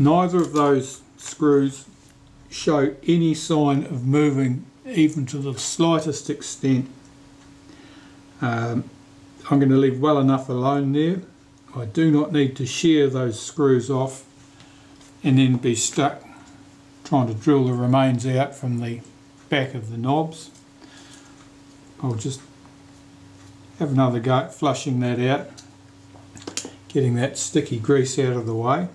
Neither of those screws show any sign of moving even to the slightest extent. Um, I'm going to leave well enough alone there. I do not need to shear those screws off and then be stuck trying to drill the remains out from the back of the knobs. I'll just have another go at flushing that out, getting that sticky grease out of the way.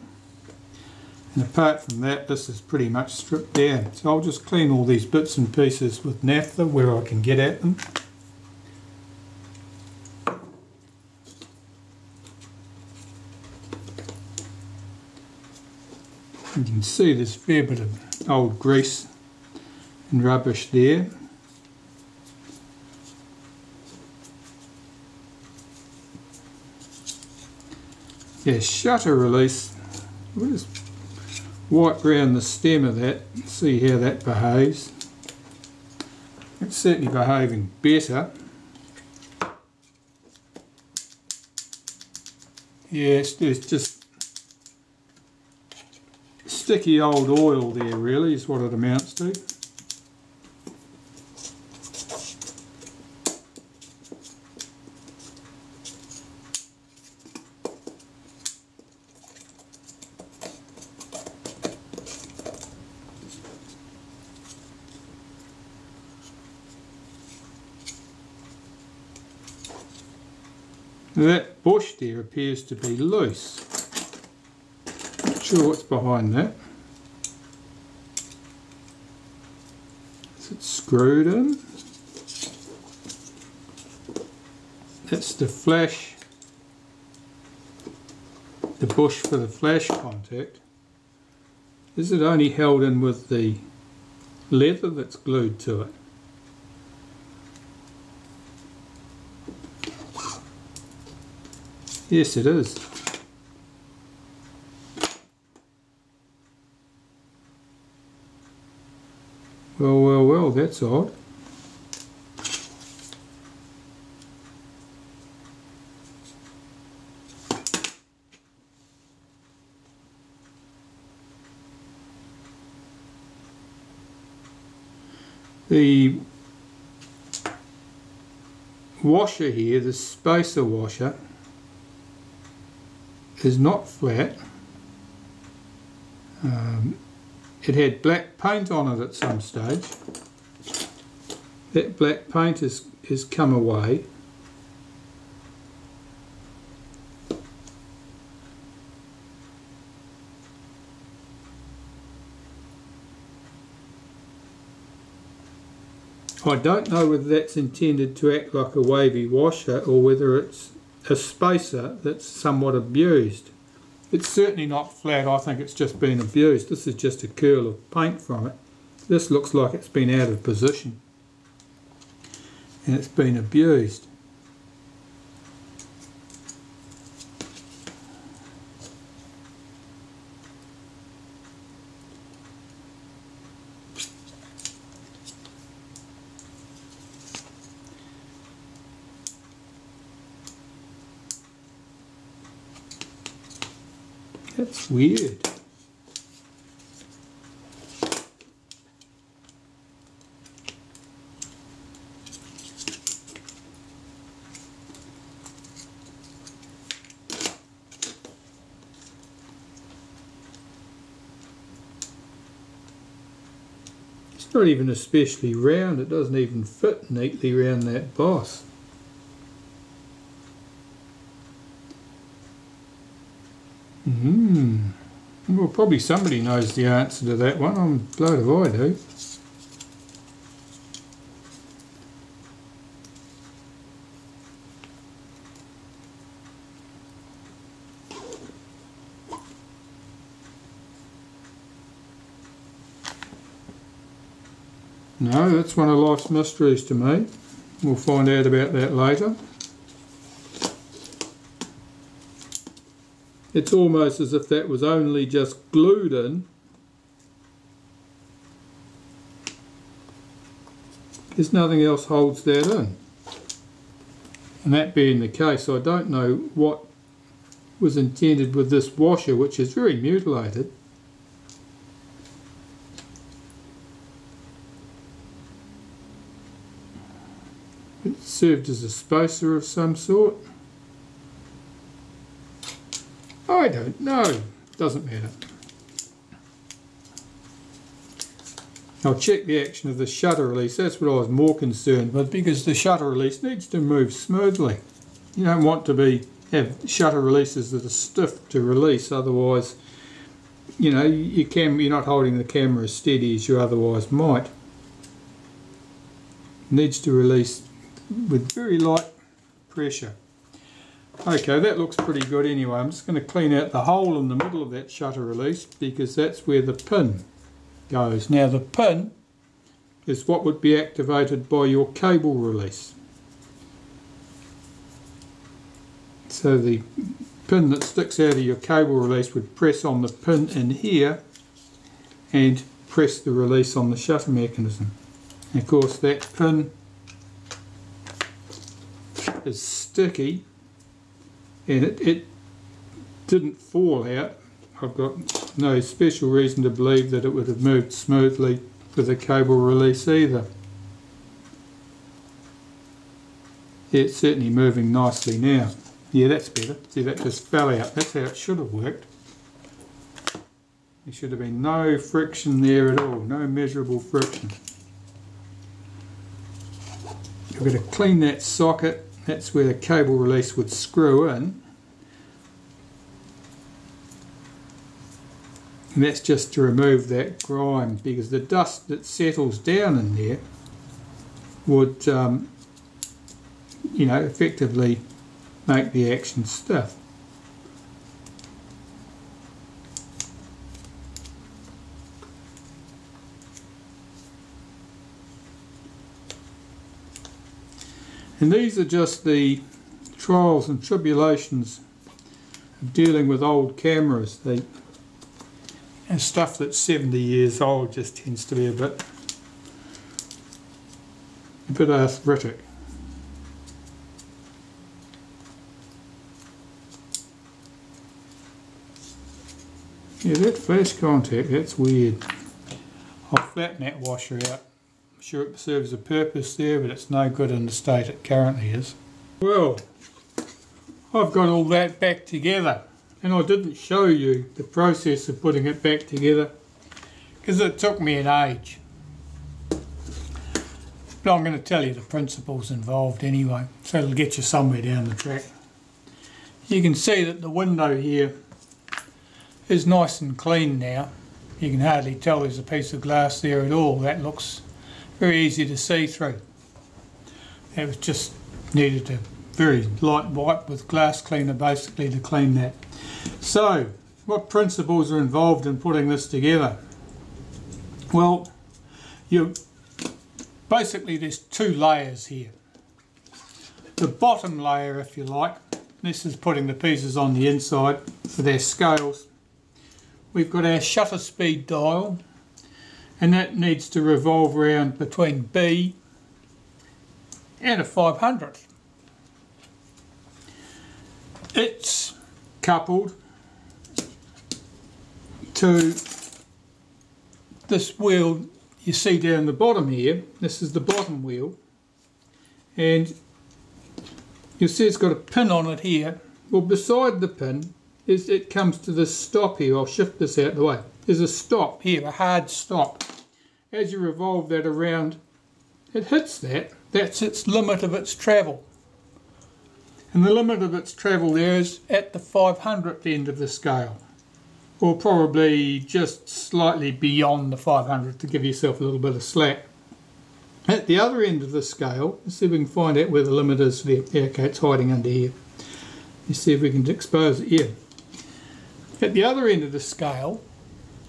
And apart from that, this is pretty much stripped down. So I'll just clean all these bits and pieces with naphtha where I can get at them. You can see there's a fair bit of old grease and rubbish there. Yeah, shutter release. Wipe around the stem of that see how that behaves. It's certainly behaving better. Yes, there's just sticky old oil there really is what it amounts to. That bush there appears to be loose. Not sure what's behind that. Is it screwed in? That's the flash, the bush for the flash contact. Is it only held in with the leather that's glued to it? Yes, it is. Well, well, well, that's odd. The washer here, the spacer washer, is not flat. Um, it had black paint on it at some stage. That black paint has, has come away. I don't know whether that's intended to act like a wavy washer or whether it's a spacer that's somewhat abused. It's certainly not flat, I think it's just been abused. This is just a curl of paint from it. This looks like it's been out of position and it's been abused. That's weird. It's not even especially round, it doesn't even fit neatly around that boss. Hmm. Well, probably somebody knows the answer to that one. I'm blowed if I do. No, that's one of life's mysteries to me. We'll find out about that later. it's almost as if that was only just glued in. There's nothing else holds that in. And that being the case I don't know what was intended with this washer which is very mutilated. It served as a spacer of some sort. I don't know. Doesn't matter. I'll check the action of the shutter release. That's what I was more concerned with because the shutter release needs to move smoothly. You don't want to be have shutter releases that are stiff to release otherwise you know you can you're not holding the camera as steady as you otherwise might. Needs to release with very light pressure. Okay, that looks pretty good anyway. I'm just going to clean out the hole in the middle of that shutter release because that's where the pin goes. Now the pin is what would be activated by your cable release. So the pin that sticks out of your cable release would press on the pin in here and press the release on the shutter mechanism. And of course that pin is sticky and it, it didn't fall out. I've got no special reason to believe that it would have moved smoothly with a cable release either. Yeah, it's certainly moving nicely now. Yeah, that's better. See, that just fell out. That's how it should have worked. There should have been no friction there at all, no measurable friction. You're going to clean that socket that's where the cable release would screw in. And that's just to remove that grime because the dust that settles down in there would um, you know effectively make the action stiff And these are just the trials and tribulations of dealing with old cameras. They, and stuff that's 70 years old just tends to be a bit, a bit arthritic. Yeah, that flash contact, that's weird. I'll flatten that washer out sure it serves a purpose there, but it's no good in the state it currently is. Well, I've got all that back together, and I didn't show you the process of putting it back together, because it took me an age. But I'm going to tell you the principles involved anyway, so it'll get you somewhere down the track. You can see that the window here is nice and clean now. You can hardly tell there's a piece of glass there at all. That looks very easy to see through. It was just needed a very light wipe with glass cleaner basically to clean that. So, what principles are involved in putting this together? Well, you basically there's two layers here. The bottom layer, if you like, this is putting the pieces on the inside for their scales. We've got our shutter speed dial and that needs to revolve around between B and a 500. It's coupled to this wheel you see down the bottom here. This is the bottom wheel and you'll see it's got a pin on it here. Well beside the pin is it comes to this stop here. I'll shift this out the way. There's a stop here, a hard stop. As you revolve that around, it hits that. That's its limit of its travel. And the limit of its travel there is at the 500th end of the scale. Or probably just slightly beyond the 500 to give yourself a little bit of slack. At the other end of the scale, let's see if we can find out where the limit is there. Okay, it's hiding under here. Let's see if we can expose it here. At the other end of the scale,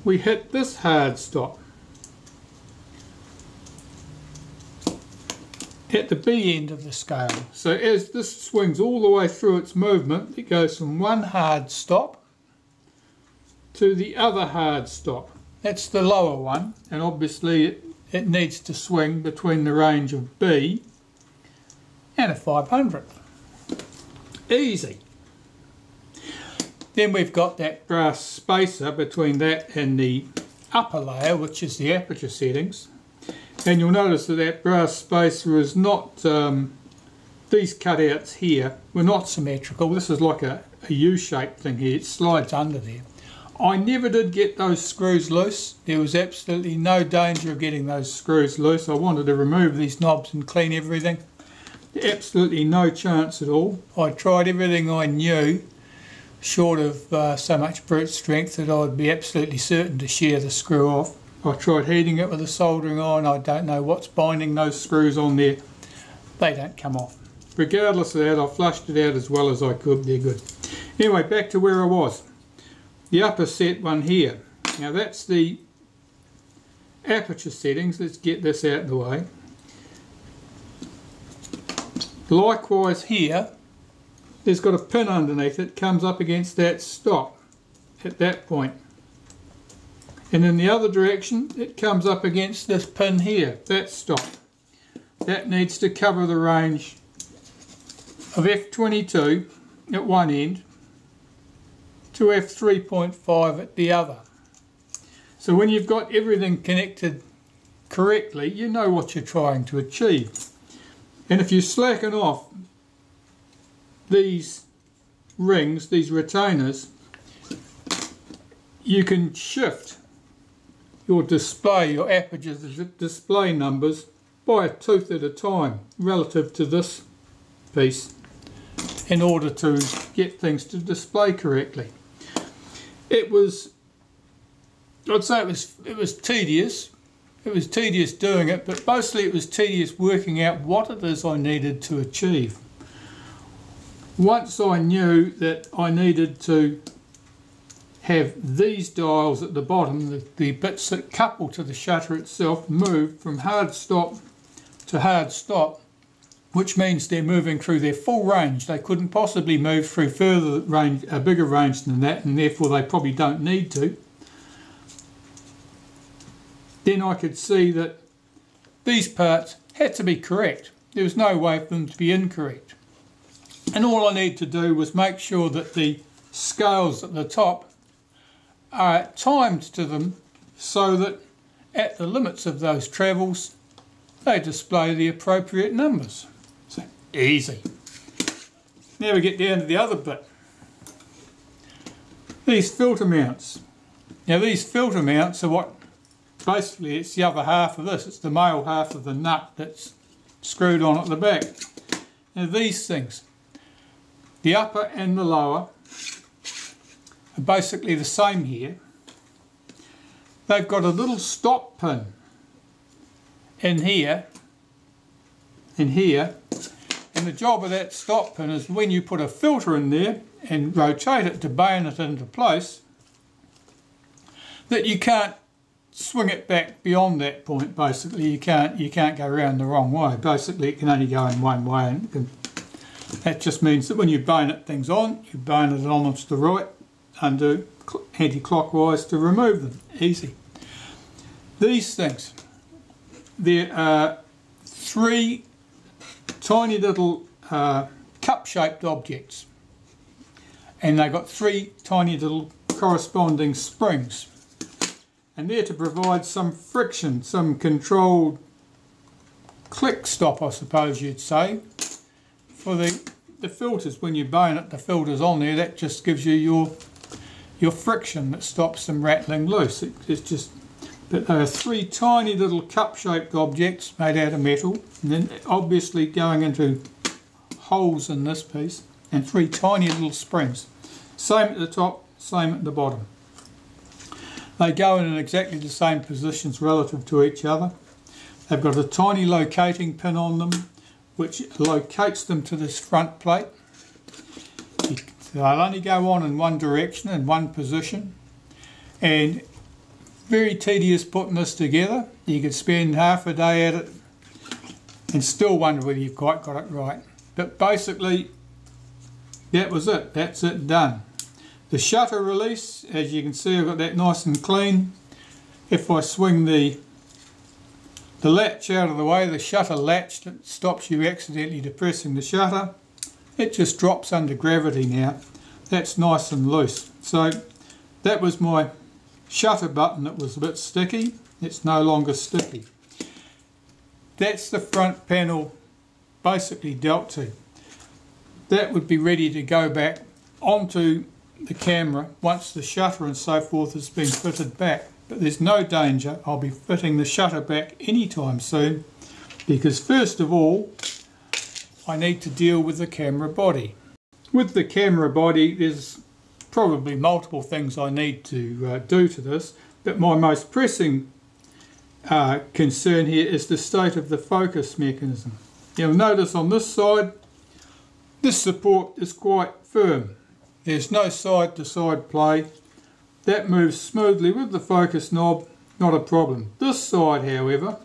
we hit this hard stop. At the B end of the scale. So as this swings all the way through its movement, it goes from one hard stop to the other hard stop. That's the lower one, and obviously it, it needs to swing between the range of B and a 500. Easy. Then we've got that brass spacer between that and the upper layer, which is the aperture settings. And you'll notice that that brass spacer is not um, these cutouts here were not symmetrical. This is like a, a U-shaped thing here. It slides under there. I never did get those screws loose. There was absolutely no danger of getting those screws loose. I wanted to remove these knobs and clean everything. Absolutely no chance at all. I tried everything I knew, short of uh, so much brute strength that I would be absolutely certain to shear the screw off. I tried heating it with a soldering iron. I don't know what's binding those screws on there. They don't come off. Regardless of that, I flushed it out as well as I could. They're good. Anyway, back to where I was the upper set one here. Now that's the aperture settings. Let's get this out of the way. Likewise here, there's got a pin underneath it, comes up against that stop at that. And in the other direction, it comes up against this pin here, that stop. That needs to cover the range of F22 at one end to f3.5 at the other. So when you've got everything connected correctly, you know what you're trying to achieve. And if you slacken off these rings, these retainers, you can shift your display, your aperture display numbers by a tooth at a time relative to this piece in order to get things to display correctly. It was, I'd say it was, it was tedious. It was tedious doing it, but mostly it was tedious working out what it is I needed to achieve. Once I knew that I needed to have these dials at the bottom, the, the bits that couple to the shutter itself, moved from hard stop to hard stop, which means they're moving through their full range. They couldn't possibly move through further range, a bigger range than that, and therefore they probably don't need to. Then I could see that these parts had to be correct. There was no way for them to be incorrect. And all I need to do was make sure that the scales at the top are timed to them so that at the limits of those travels they display the appropriate numbers. So easy. Now we get down to the other bit. These filter mounts. Now these filter mounts are what, basically it's the other half of this. It's the male half of the nut that's screwed on at the back. Now these things, the upper and the lower, are basically the same here. They've got a little stop pin. In here, in here, and the job of that stop pin is when you put a filter in there and rotate it to bayonet into place, that you can't swing it back beyond that point basically. You can't you can't go around the wrong way. Basically it can only go in one way and that just means that when you bayonet things on you bayonet it on to the right undo anti-clockwise to remove them. Easy. These things there are three tiny little uh, cup-shaped objects and they've got three tiny little corresponding springs. And they're to provide some friction, some controlled click stop I suppose you'd say for the, the filters when you bayonet the filters on there that just gives you your your friction that stops them rattling loose. It, it's just but there are three tiny little cup-shaped objects made out of metal, and then obviously going into holes in this piece, and three tiny little springs. Same at the top, same at the bottom. They go in exactly the same positions relative to each other. They've got a tiny locating pin on them, which locates them to this front plate. They'll only go on in one direction, in one position, and very tedious putting this together. You could spend half a day at it and still wonder whether you've quite got it right. But basically, that was it. That's it done. The shutter release, as you can see, I've got that nice and clean. If I swing the the latch out of the way, the shutter latch that stops you accidentally depressing the shutter, it just drops under gravity now. That's nice and loose. So that was my shutter button that was a bit sticky. It's no longer sticky. That's the front panel basically dealt to. That would be ready to go back onto the camera once the shutter and so forth has been fitted back. But there's no danger I'll be fitting the shutter back anytime soon because first of all I need to deal with the camera body. With the camera body there's probably multiple things I need to uh, do to this but my most pressing uh, concern here is the state of the focus mechanism. You'll notice on this side this support is quite firm. There's no side to side play. That moves smoothly with the focus knob, not a problem. This side however,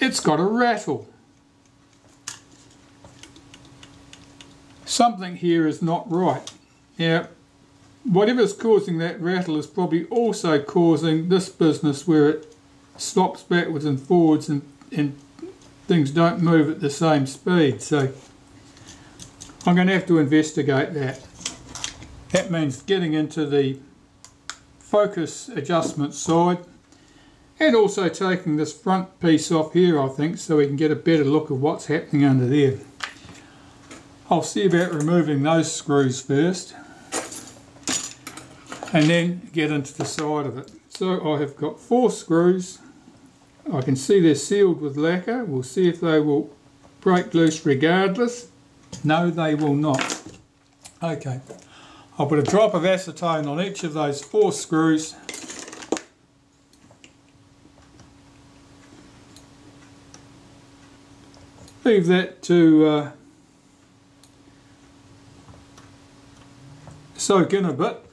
it's got a rattle. Something here is not right. Now, whatever's causing that rattle is probably also causing this business where it slops backwards and forwards and, and things don't move at the same speed. So I'm going to have to investigate that. That means getting into the focus adjustment side and also taking this front piece off here I think so we can get a better look of what's happening under there. I'll see about removing those screws first and then get into the side of it. So I have got four screws. I can see they're sealed with lacquer. We'll see if they will break loose regardless. No, they will not. Okay, I'll put a drop of acetone on each of those four screws. Leave that to uh, soak in a bit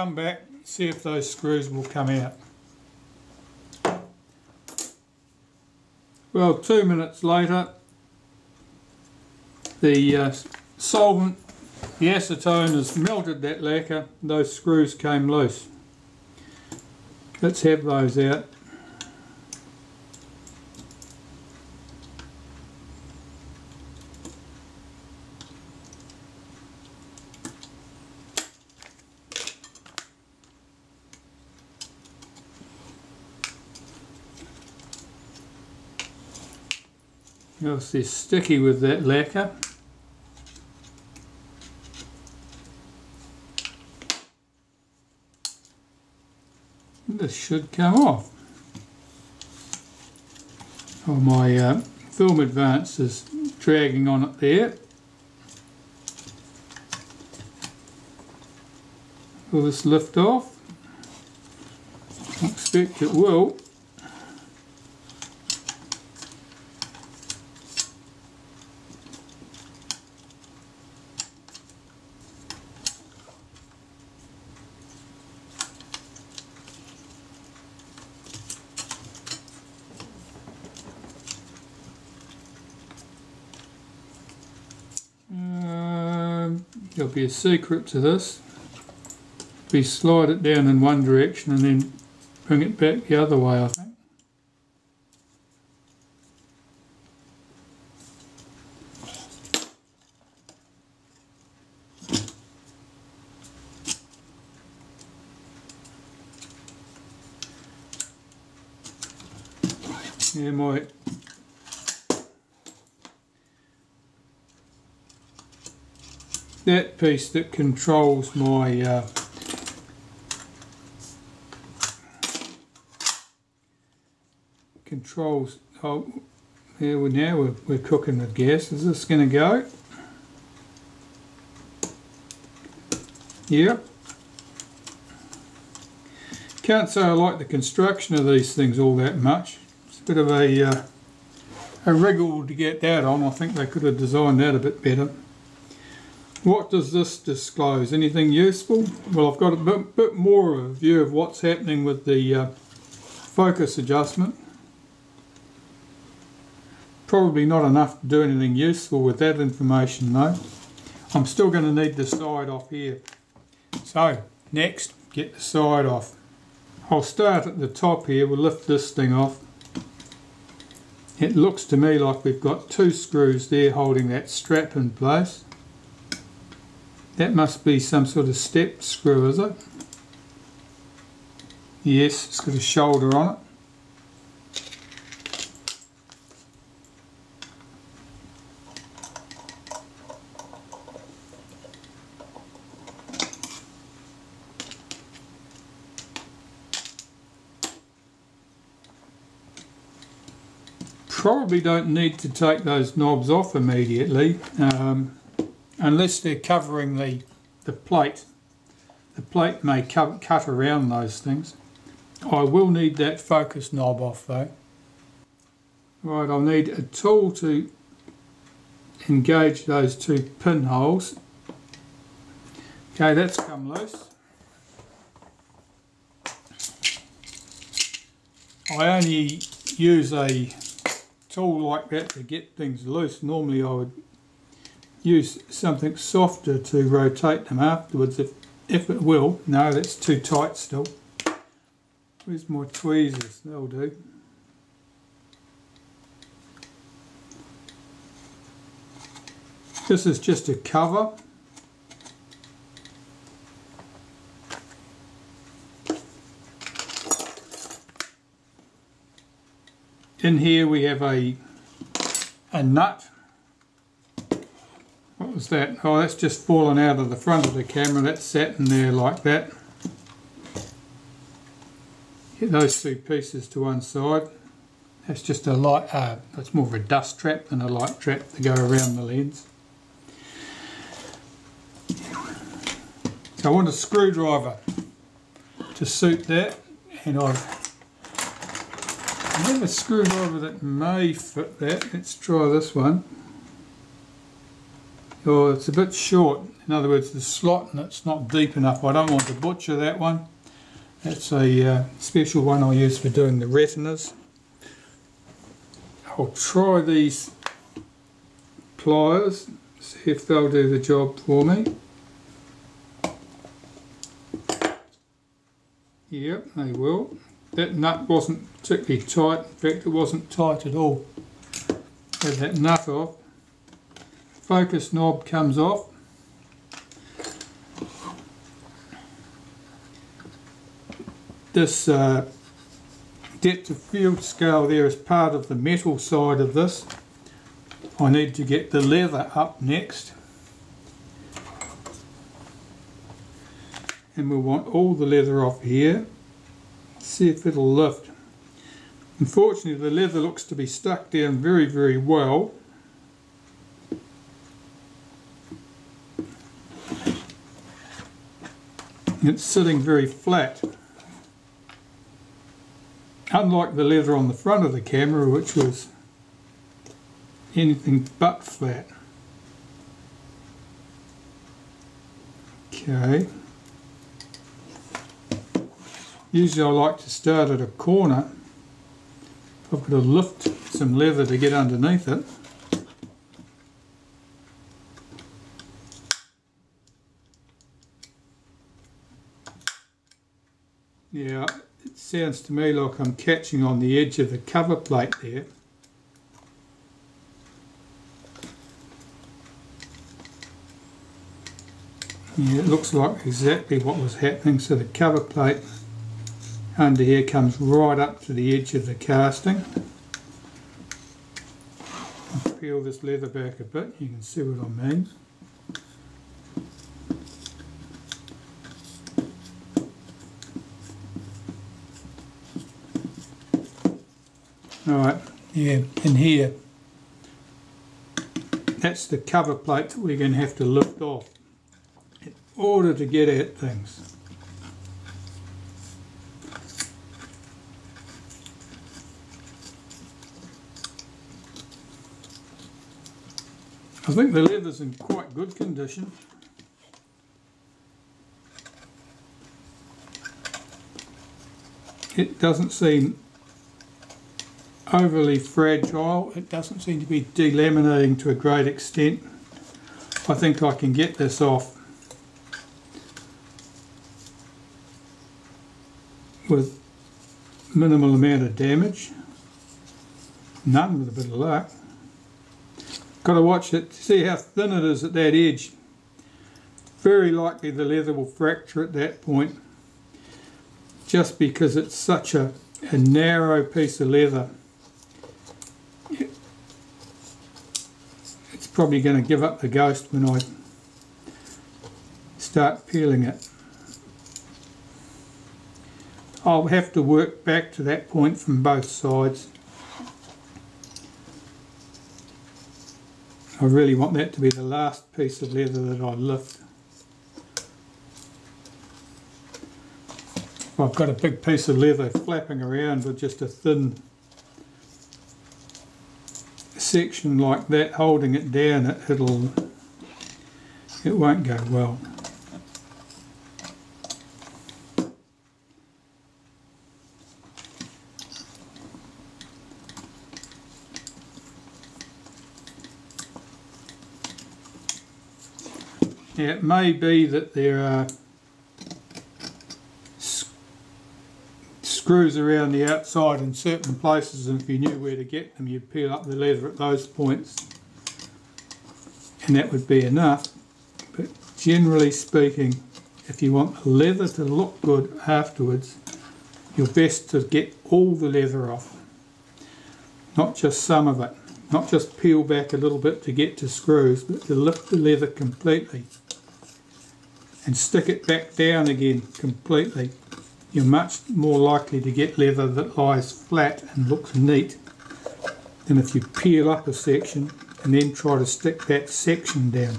come back, see if those screws will come out. Well, two minutes later, the uh, solvent, the acetone has melted that lacquer, those screws came loose. Let's have those out. Obviously sticky with that lacquer. This should come off. Oh, my uh, film advance is dragging on it there. Will this lift off? I expect it will. There'll be a secret to this. We slide it down in one direction and then bring it back the other way I think. Yeah, my that piece that controls my uh, controls oh here we now we're, we're cooking with gas. Is this to go? Yep. Can't say I like the construction of these things all that much. It's a bit of a uh, a wriggle to get that on. I think they could have designed that a bit better what does this disclose? Anything useful? Well, I've got a bit, bit more of a view of what's happening with the uh, focus adjustment. Probably not enough to do anything useful with that information though. I'm still going to need the side off here. So, next, get the side off. I'll start at the top here, we'll lift this thing off. It looks to me like we've got two screws there holding that strap in place. That must be some sort of step screw, is it? Yes, it's got a shoulder on it. Probably don't need to take those knobs off immediately. Um, unless they're covering the, the plate. The plate may cut, cut around those things. I will need that focus knob off though. Right, I'll need a tool to engage those two pinholes. Okay, that's come loose. I only use a tool like that to get things loose. Normally I would use something softer to rotate them afterwards if, if it will. No, that's too tight still. Where's my tweezers? They'll do. This is just a cover. In here we have a a nut. What was that? Oh, that's just fallen out of the front of the camera. That's sat in there like that. Get those two pieces to one side. That's just a light, uh, that's more of a dust trap than a light trap to go around the lens. So I want a screwdriver to suit that and I've I have a screwdriver that may fit that. Let's try this one. Oh, it's a bit short. In other words, the slot and it's not deep enough. I don't want to butcher that one. That's a uh, special one I use for doing the retinas. I'll try these pliers, see if they'll do the job for me. Yep, they will. That nut wasn't particularly tight, in fact it wasn't tight at all. Have that nut off. Focus knob comes off. This uh, depth of field scale there is part of the metal side of this. I need to get the leather up next. and we'll want all the leather off here see if it'll lift unfortunately the leather looks to be stuck down very very well it's sitting very flat unlike the leather on the front of the camera which was anything but flat okay Usually I like to start at a corner. I've got to lift some leather to get underneath it. Yeah, it sounds to me like I'm catching on the edge of the cover plate there. Yeah, it looks like exactly what was happening. So the cover plate under here comes right up to the edge of the casting. I'll peel this leather back a bit, you can see what I mean. Alright, in here, that's the cover plate that we're going to have to lift off in order to get at things. I think the leather's in quite good condition. It doesn't seem overly fragile. It doesn't seem to be delaminating to a great extent. I think I can get this off with minimal amount of damage. None with a bit of luck. Got to watch it, see how thin it is at that edge. Very likely the leather will fracture at that point just because it's such a, a narrow piece of leather. Probably going to give up the ghost when I start peeling it. I'll have to work back to that point from both sides. I really want that to be the last piece of leather that I lift. I've got a big piece of leather flapping around with just a thin section like that holding it down, it, it'll it won't go well. Now it may be that there are screws around the outside in certain places and if you knew where to get them you'd peel up the leather at those points. And that would be enough. But generally speaking if you want the leather to look good afterwards you're best to get all the leather off. Not just some of it. Not just peel back a little bit to get to screws but to lift the leather completely and stick it back down again completely, you're much more likely to get leather that lies flat and looks neat than if you peel up a section and then try to stick that section down.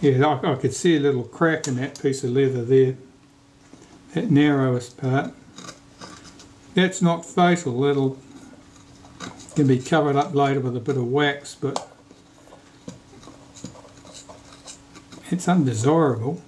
Yeah, I, I could see a little crack in that piece of leather there, that narrowest part. That's not fatal, it'll can be covered up later with a bit of wax, but it's undesirable.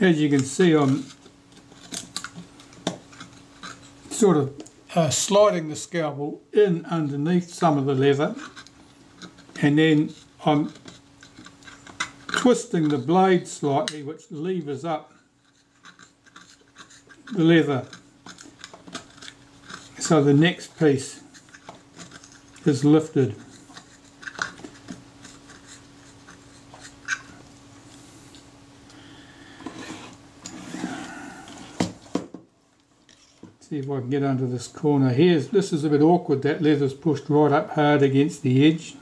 As you can see I'm sort of uh, sliding the scalpel in underneath some of the leather. And then I'm twisting the blade slightly which levers up the leather. So the next piece is lifted See if I can get under this corner here. This is a bit awkward, that leather's pushed right up hard against the edge.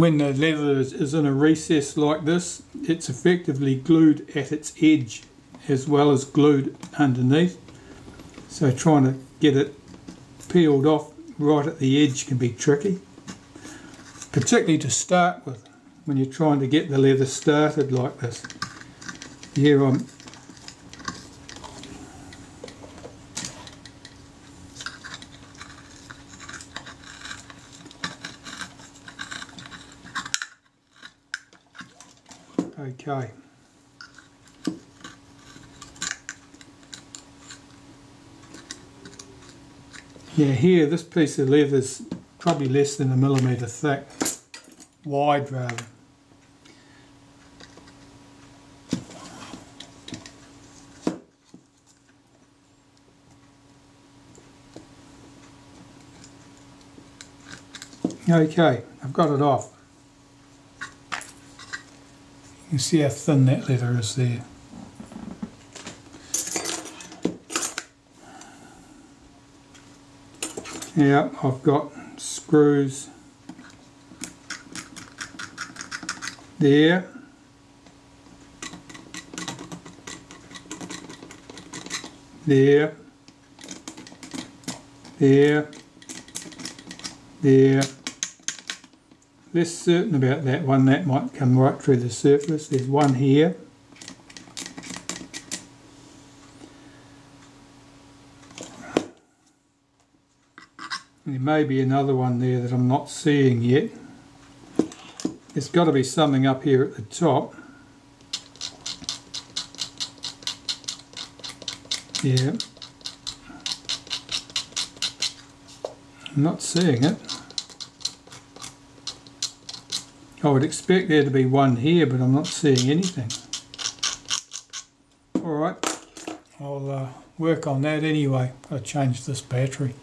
When the leather is, in a recess like this, it's effectively glued at its edge as well as glued underneath. So trying to get it peeled off right at the edge can be tricky, particularly to start with when you're trying to get the leather started like this. Here I'm Okay. Yeah, here this piece of leather is probably less than a millimetre thick, wide rather. Okay, I've got it off. You see how thin that leather is there. Yeah, I've got screws there. There. there, there. Less certain about that one, that might come right through the surface. There's one here. There may be another one there that I'm not seeing yet. There's got to be something up here at the top. Yeah. I'm not seeing it. I would expect there to be one here, but I'm not seeing anything. Alright, I'll uh, work on that anyway. I'll change this battery.